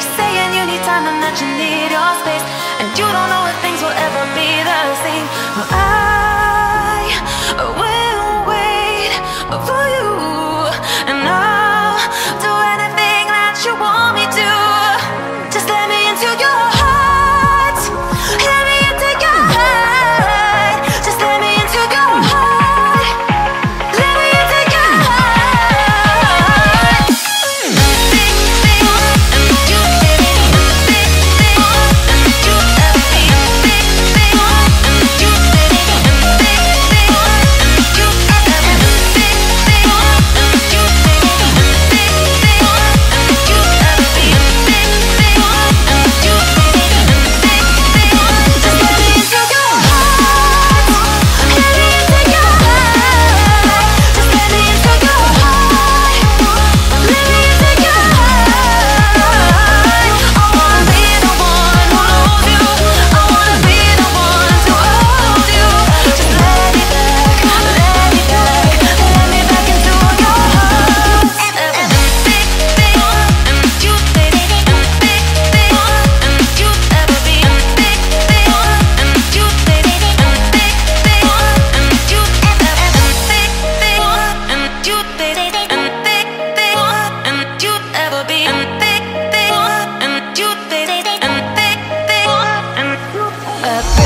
saying you need time, I'm not you need it. up.